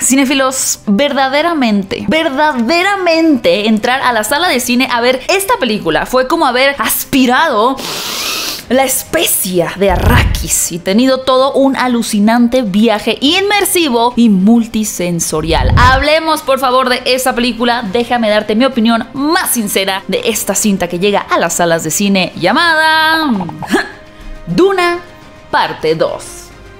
cinéfilos, verdaderamente, verdaderamente entrar a la sala de cine a ver esta película fue como haber aspirado la especia de Arrakis y tenido todo un alucinante viaje inmersivo y multisensorial. Hablemos por favor de esta película, déjame darte mi opinión más sincera de esta cinta que llega a las salas de cine llamada Duna parte 2.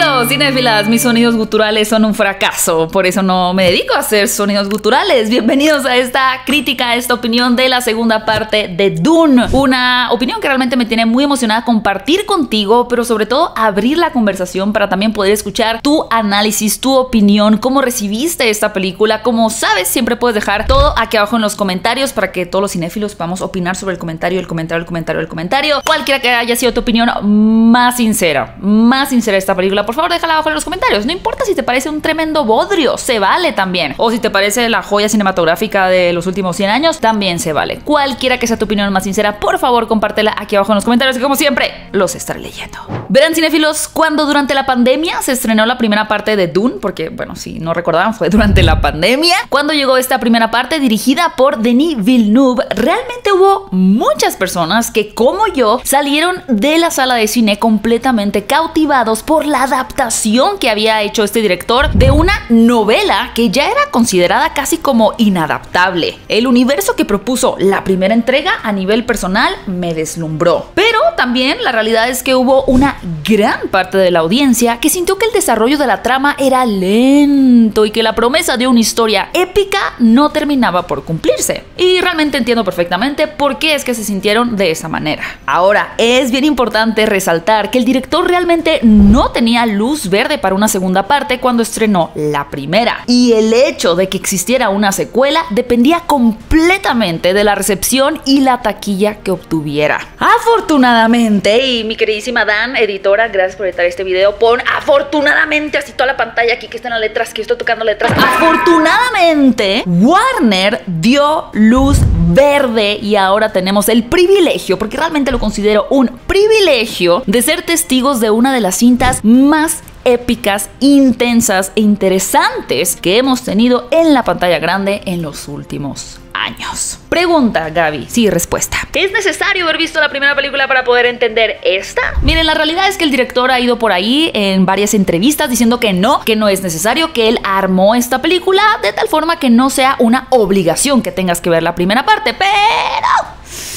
Cinéfilos, cinéfilas, mis sonidos guturales son un fracaso, por eso no me dedico a hacer sonidos guturales. Bienvenidos a esta crítica, a esta opinión de la segunda parte de Dune. Una opinión que realmente me tiene muy emocionada compartir contigo, pero sobre todo abrir la conversación para también poder escuchar tu análisis, tu opinión, cómo recibiste esta película. Como sabes, siempre puedes dejar todo aquí abajo en los comentarios para que todos los cinéfilos podamos opinar sobre el comentario, el comentario, el comentario, el comentario. Cualquiera que haya sido tu opinión más sincera, más sincera esta película, por favor déjala abajo en los comentarios. No importa si te parece un tremendo bodrio, se vale también. O si te parece la joya cinematográfica de los últimos 100 años, también se vale. Cualquiera que sea tu opinión más sincera, por favor compártela aquí abajo en los comentarios y como siempre, los estaré leyendo. Verán cinéfilos, cuando durante la pandemia se estrenó la primera parte de Dune, porque bueno, si no recordaban fue durante la pandemia, cuando llegó esta primera parte dirigida por Denis Villeneuve, realmente hubo muchas personas que como yo salieron de la sala de cine completamente cautivados por la adaptación que había hecho este director de una novela que ya era considerada casi como inadaptable. El universo que propuso la primera entrega a nivel personal me deslumbró. Pero también la realidad es que hubo una gran parte de la audiencia que sintió que el desarrollo de la trama era lento y que la promesa de una historia épica no terminaba por cumplirse. Y realmente entiendo perfectamente por qué es que se sintieron de esa manera. Ahora, es bien importante resaltar que el director realmente no tenía luz verde para una segunda parte cuando estrenó la primera. Y el hecho de que existiera una secuela dependía completamente de la recepción y la taquilla que obtuviera. Afortunadamente, y mi queridísima Dan, editora, gracias por editar este video, pon afortunadamente así toda la pantalla aquí que están las letras, que estoy tocando letras. Afortunadamente, Warner dio luz verde y ahora tenemos el privilegio, porque realmente lo considero un privilegio, de ser testigos de una de las cintas más épicas, intensas e interesantes que hemos tenido en la pantalla grande en los últimos años. Pregunta, Gaby. Sí, respuesta. ¿Es necesario haber visto la primera película para poder entender esta? Miren, la realidad es que el director ha ido por ahí en varias entrevistas diciendo que no, que no es necesario, que él armó esta película de tal forma que no sea una obligación que tengas que ver la primera parte, pero...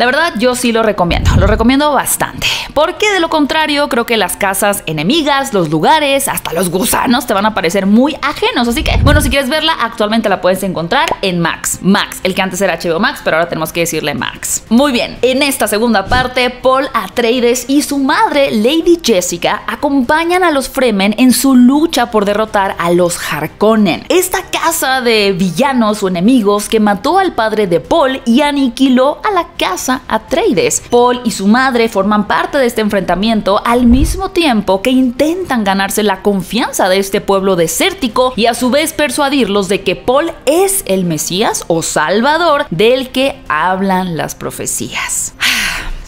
La verdad, yo sí lo recomiendo, lo recomiendo bastante. Porque de lo contrario, creo que las casas enemigas, los lugares, hasta los gusanos te van a parecer muy ajenos. Así que, bueno, si quieres verla, actualmente la puedes encontrar en Max. Max, el que antes era HBO Max, pero ahora tenemos que decirle Max. Muy bien, en esta segunda parte, Paul Atreides y su madre, Lady Jessica, acompañan a los Fremen en su lucha por derrotar a los Harkonnen. Esta casa de villanos o enemigos que mató al padre de Paul y aniquiló a la casa Atreides. Paul y su madre forman parte de este enfrentamiento al mismo tiempo que intentan ganarse la confianza de este pueblo desértico y a su vez persuadirlos de que Paul es el Mesías o Salvador del que hablan las profecías.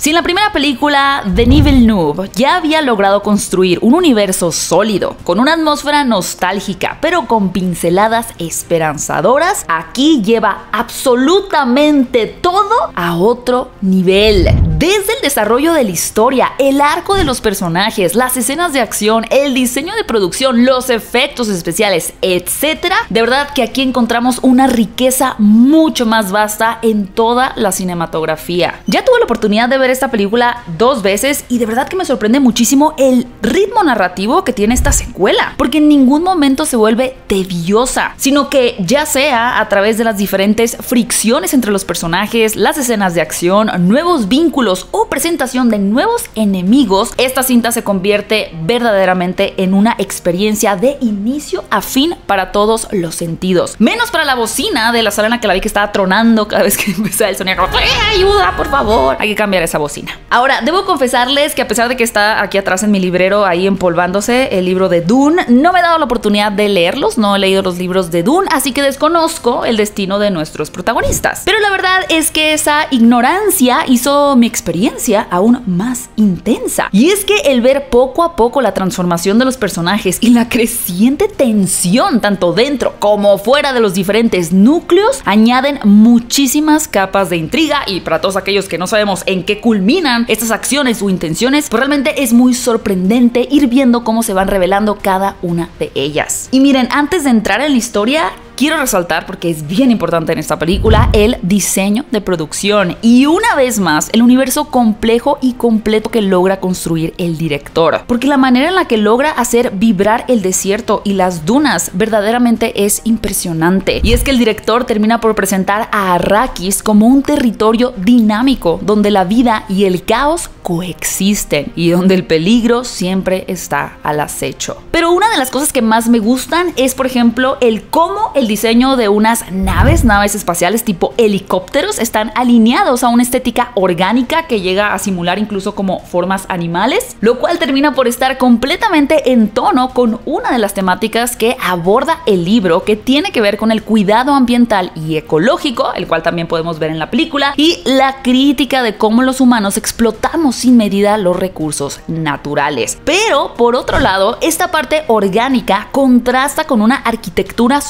Si en la primera película, Denis Villeneuve ya había logrado construir un universo sólido, con una atmósfera nostálgica, pero con pinceladas esperanzadoras, aquí lleva absolutamente todo a otro nivel. Desde el desarrollo de la historia, el arco de los personajes, las escenas de acción, el diseño de producción, los efectos especiales, etc. De verdad que aquí encontramos una riqueza mucho más vasta en toda la cinematografía. Ya tuve la oportunidad de ver esta película dos veces y de verdad que me sorprende muchísimo el ritmo narrativo que tiene esta secuela, porque en ningún momento se vuelve tediosa, sino que ya sea a través de las diferentes fricciones entre los personajes, las escenas de acción, nuevos vínculos o presentación de nuevos enemigos, esta cinta se convierte verdaderamente en una experiencia de inicio a fin para todos los sentidos. Menos para la bocina de la sala en la que la vi que estaba tronando cada vez que empezaba el sonido. Como, ¡Eh, ayuda, por favor! Hay que cambiar esa bocina. Ahora, debo confesarles que a pesar de que está aquí atrás en mi librero, ahí empolvándose, el libro de Dune, no me he dado la oportunidad de leerlos, no he leído los libros de Dune, así que desconozco el destino de nuestros protagonistas. Pero la verdad es que esa ignorancia hizo mi experiencia experiencia aún más intensa. Y es que el ver poco a poco la transformación de los personajes y la creciente tensión tanto dentro como fuera de los diferentes núcleos añaden muchísimas capas de intriga y para todos aquellos que no sabemos en qué culminan estas acciones o intenciones, pues realmente es muy sorprendente ir viendo cómo se van revelando cada una de ellas. Y miren, antes de entrar en la historia, quiero resaltar, porque es bien importante en esta película, el diseño de producción y una vez más el universo complejo y completo que logra construir el director. Porque la manera en la que logra hacer vibrar el desierto y las dunas verdaderamente es impresionante. Y es que el director termina por presentar a Arrakis como un territorio dinámico donde la vida y el caos coexisten y donde el peligro siempre está al acecho. Pero una de las cosas que más me gustan es, por ejemplo, el cómo el diseño de unas naves, naves espaciales tipo helicópteros, están alineados a una estética orgánica que llega a simular incluso como formas animales, lo cual termina por estar completamente en tono con una de las temáticas que aborda el libro, que tiene que ver con el cuidado ambiental y ecológico, el cual también podemos ver en la película, y la crítica de cómo los humanos explotamos sin medida los recursos naturales. Pero, por otro lado, esta parte orgánica contrasta con una arquitectura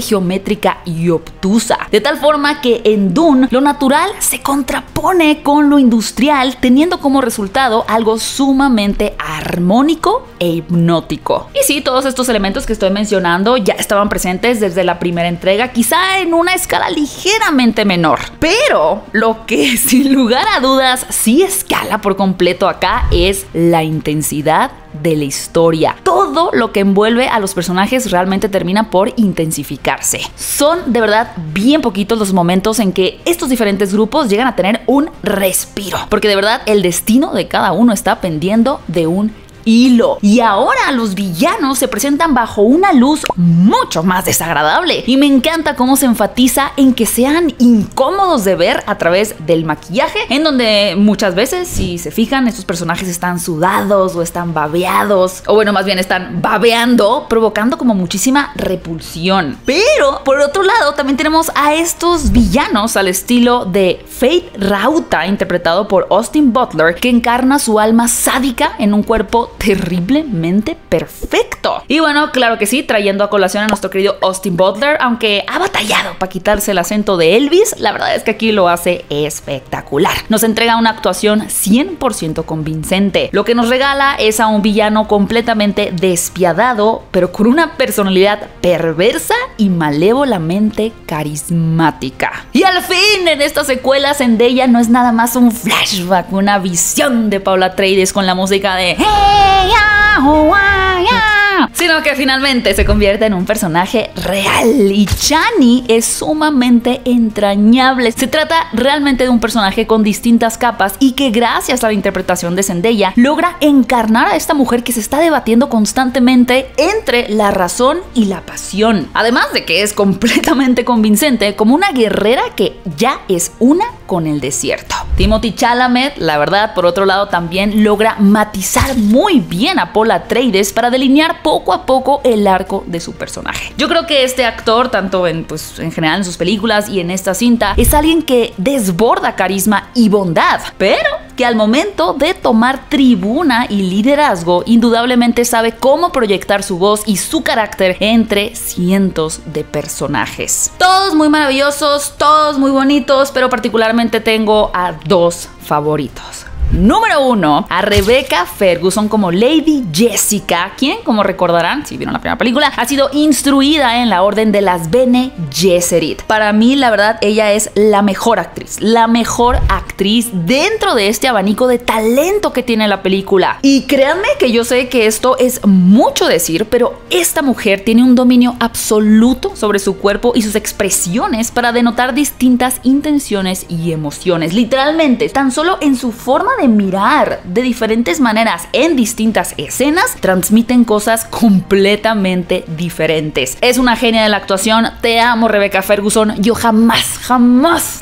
geométrica y obtusa, de tal forma que en Dune lo natural se contrapone con lo industrial, teniendo como resultado algo sumamente armónico e hipnótico. Y sí, todos estos elementos que estoy mencionando ya estaban presentes desde la primera entrega, quizá en una escala ligeramente menor. Pero lo que sin lugar a dudas sí escala por completo acá es la intensidad de la historia. Todo lo que envuelve a los personajes realmente termina por intensificarse. Son de verdad bien poquitos los momentos en que estos diferentes grupos llegan a tener un respiro, porque de verdad el destino de cada uno está pendiendo de un hilo. Y ahora los villanos se presentan bajo una luz mucho más desagradable. Y me encanta cómo se enfatiza en que sean incómodos de ver a través del maquillaje, en donde muchas veces, si se fijan, estos personajes están sudados o están babeados, o bueno, más bien están babeando, provocando como muchísima repulsión. Pero, por otro lado, también tenemos a estos villanos al estilo de Fate Rauta, interpretado por Austin Butler, que encarna su alma sádica en un cuerpo terriblemente perfecto. Y bueno, claro que sí, trayendo a colación a nuestro querido Austin Butler, aunque ha batallado para quitarse el acento de Elvis, la verdad es que aquí lo hace espectacular. Nos entrega una actuación 100% convincente. Lo que nos regala es a un villano completamente despiadado, pero con una personalidad perversa y malévolamente carismática. Y al fin, en esta secuela, Zendaya no es nada más un flashback, una visión de Paula Trades con la música de sino que finalmente se convierte en un personaje real y Chani es sumamente entrañable. Se trata realmente de un personaje con distintas capas y que gracias a la interpretación de Zendaya logra encarnar a esta mujer que se está debatiendo constantemente entre la razón y la pasión. Además de que es completamente convincente como una guerrera que ya es una con el desierto. Timothy Chalamet, la verdad, por otro lado, también logra matizar muy bien a Paula Atreides para delinear poco a poco el arco de su personaje. Yo creo que este actor, tanto en, pues, en general en sus películas y en esta cinta, es alguien que desborda carisma y bondad, pero que al momento de tomar tribuna y liderazgo, indudablemente sabe cómo proyectar su voz y su carácter entre cientos de personajes. Todos muy maravillosos, todos muy bonitos, pero particularmente tengo a dos favoritos. Número 1, a Rebecca Ferguson como Lady Jessica, quien, como recordarán, si vieron la primera película, ha sido instruida en la orden de las Bene Gesserit. Para mí, la verdad, ella es la mejor actriz, la mejor actriz dentro de este abanico de talento que tiene la película. Y créanme que yo sé que esto es mucho decir, pero esta mujer tiene un dominio absoluto sobre su cuerpo y sus expresiones para denotar distintas intenciones y emociones. Literalmente, tan solo en su forma de mirar de diferentes maneras en distintas escenas transmiten cosas completamente diferentes. Es una genia de la actuación, te amo Rebecca Ferguson, yo jamás, jamás...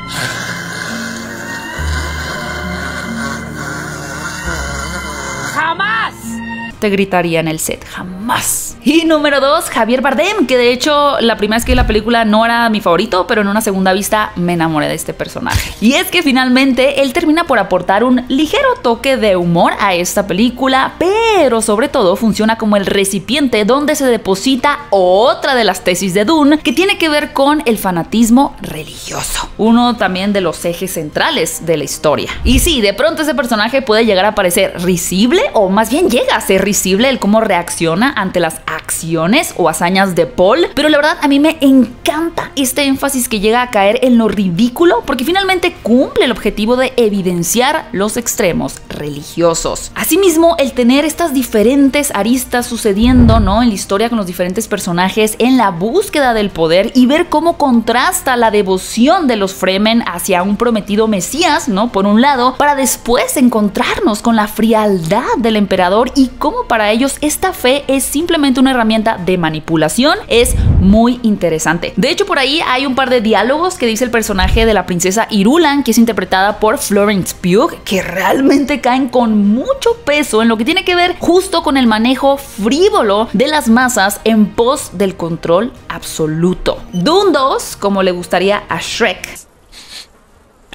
te gritaría en el set, jamás. Y número dos, Javier Bardem, que de hecho la primera vez que vi la película no era mi favorito, pero en una segunda vista me enamoré de este personaje. Y es que finalmente él termina por aportar un ligero toque de humor a esta película, pero sobre todo funciona como el recipiente donde se deposita otra de las tesis de Dune que tiene que ver con el fanatismo religioso, uno también de los ejes centrales de la historia. Y sí, de pronto ese personaje puede llegar a parecer risible o más bien llega a ser risible el cómo reacciona ante las acciones o hazañas de Paul, pero la verdad a mí me encanta este énfasis que llega a caer en lo ridículo porque finalmente cumple el objetivo de evidenciar los extremos religiosos. Asimismo, el tener estas diferentes aristas sucediendo, ¿no? En la historia con los diferentes personajes en la búsqueda del poder y ver cómo contrasta la devoción de los Fremen hacia un prometido Mesías, ¿no? Por un lado, para después encontrarnos con la frialdad del emperador y cómo para ellos esta fe es simplemente una herramienta de manipulación, es muy interesante. De hecho, por ahí hay un par de diálogos que dice el personaje de la princesa Irulan, que es interpretada por Florence Pugh, que realmente caen con mucho peso en lo que tiene que ver justo con el manejo frívolo de las masas en pos del control absoluto. Dune 2, como le gustaría a Shrek,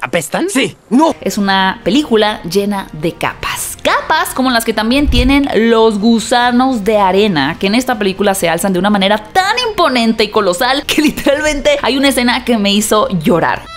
¿Apestan? Sí, no. es una película llena de capas. Capas como las que también tienen los gusanos de arena, que en esta película se alzan de una manera tan imponente y colosal que literalmente hay una escena que me hizo llorar.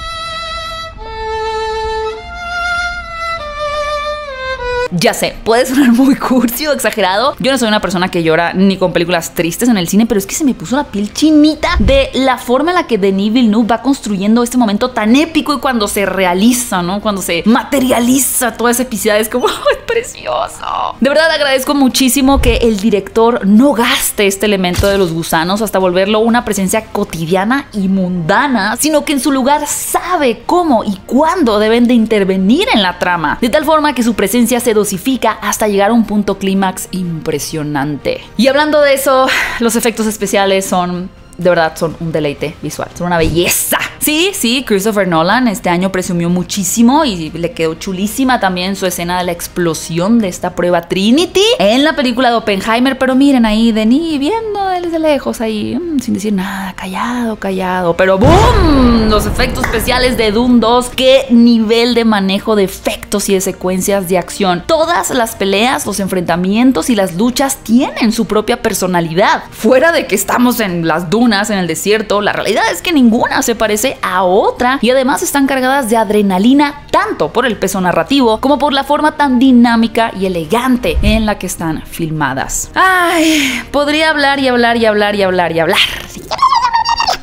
Ya sé, puede sonar muy cursi o exagerado. Yo no soy una persona que llora ni con películas tristes en el cine, pero es que se me puso la piel chinita de la forma en la que Denis Villeneuve va construyendo este momento tan épico y cuando se realiza, ¿no? Cuando se materializa toda esa epicidad, es como, es precioso. De verdad agradezco muchísimo que el director no gaste este elemento de los gusanos hasta volverlo una presencia cotidiana y mundana, sino que en su lugar sabe cómo y cuándo deben de intervenir en la trama, de tal forma que su presencia se dosifica hasta llegar a un punto clímax impresionante. Y hablando de eso, los efectos especiales son de verdad son un deleite visual, son una belleza. Sí, sí, Christopher Nolan este año presumió muchísimo y le quedó chulísima también su escena de la explosión de esta prueba Trinity en la película de Oppenheimer, pero miren ahí Denis viendo desde lejos ahí, mm, sin decir nada, callado, callado, pero ¡boom! Los efectos especiales de Doom 2, qué nivel de manejo de efectos y de secuencias de acción. Todas las peleas, los enfrentamientos y las luchas tienen su propia personalidad. Fuera de que estamos en las dunas en el desierto, la realidad es que ninguna se parece a otra y además están cargadas de adrenalina tanto por el peso narrativo como por la forma tan dinámica y elegante en la que están filmadas. Ay, podría hablar y hablar y hablar y hablar y hablar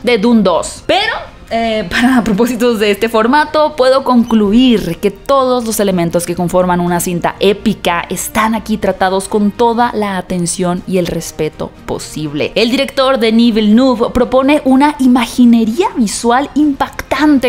de Dune 2, pero eh, para propósitos de este formato, puedo concluir que todos los elementos que conforman una cinta épica están aquí tratados con toda la atención y el respeto posible. El director Denis Villeneuve propone una imaginería visual impactante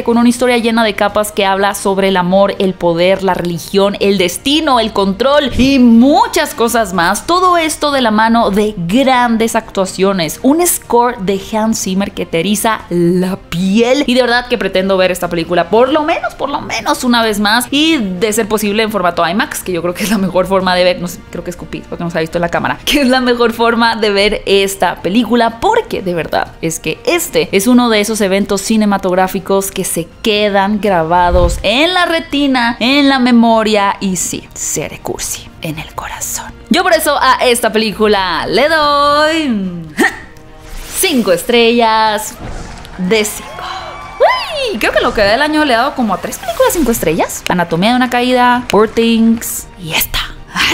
con una historia llena de capas que habla sobre el amor, el poder, la religión, el destino, el control y muchas cosas más. Todo esto de la mano de grandes actuaciones, un score de Hans Zimmer que te la piel. Y de verdad que pretendo ver esta película por lo menos, por lo menos una vez más. Y de ser posible en formato IMAX, que yo creo que es la mejor forma de ver, no sé, creo que escupí porque no se ha visto en la cámara, que es la mejor forma de ver esta película porque de verdad es que este es uno de esos eventos cinematográficos que se quedan grabados en la retina, en la memoria y sí, seré cursi en el corazón. Yo por eso a esta película le doy 5 estrellas de 5. Uy, creo que lo que da el año le he dado como a tres películas cinco estrellas. Anatomía de una caída, Poor Things y esta.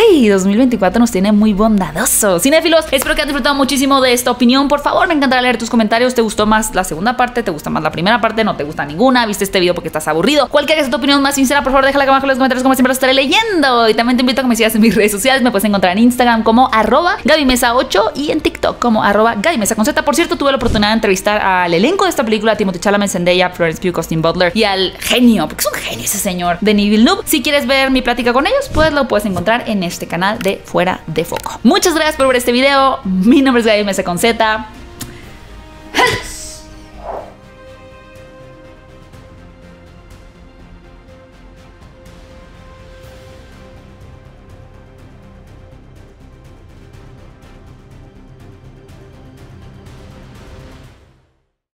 Ay, 2024 nos tiene muy bondadosos. Cinéfilos, espero que hayan disfrutado muchísimo de esta opinión. Por favor, me encantará leer tus comentarios. ¿Te gustó más la segunda parte? ¿Te gusta más la primera parte? ¿No te gusta ninguna? ¿Viste este video porque estás aburrido? Cualquiera que sea tu opinión más sincera, por favor, déjala acá abajo en los comentarios como siempre lo estaré leyendo. Y también te invito a que me sigas en mis redes sociales. Me puedes encontrar en Instagram como arroba gabimesa8 y en TikTok como arroba gabimesa con. Por cierto, tuve la oportunidad de entrevistar al elenco de esta película, Timothy Chalamet, Zendaya, Florence Pugh, Austin Butler y al genio, porque es un genio ese señor, Denis Villeneuve. Si quieres ver mi plática con ellos, pues lo puedes encontrar en este canal de Fuera de Foco. Muchas gracias por ver este video. Mi nombre es Gaby Mesa con.